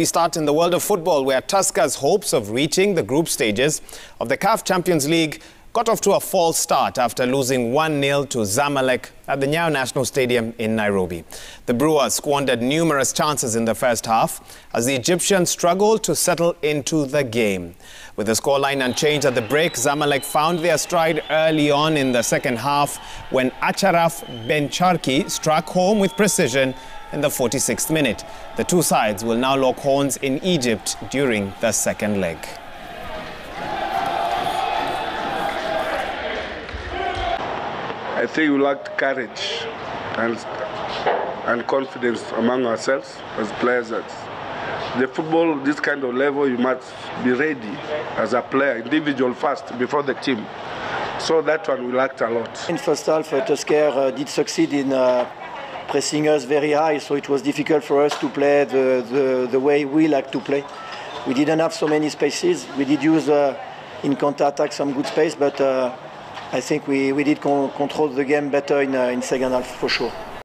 We start in the world of football where Tusker's hopes of reaching the group stages of the CAF Champions League got off to a false start after losing 1-0 to Zamalek at the Nyayo National Stadium in Nairobi. The Brewers squandered numerous chances in the first half as the Egyptians struggled to settle into the game. With the scoreline unchanged at the break, Zamalek found their stride early on in the second half when Achraf Bencharki struck home with precision in the 46th minute. The two sides will now lock horns in Egypt during the second leg. I think we lacked courage and, and confidence among ourselves as players. The football, this kind of level, you must be ready as a player, individual first, before the team. So that one we lacked a lot. In first half, uh, Tusker uh, did succeed in uh, pressing us very high, so it was difficult for us to play the, the, the way we like to play. We didn't have so many spaces. We did use uh, in counter-attack some good space, but uh, I think we, we did con control the game better in, uh, in second half for sure.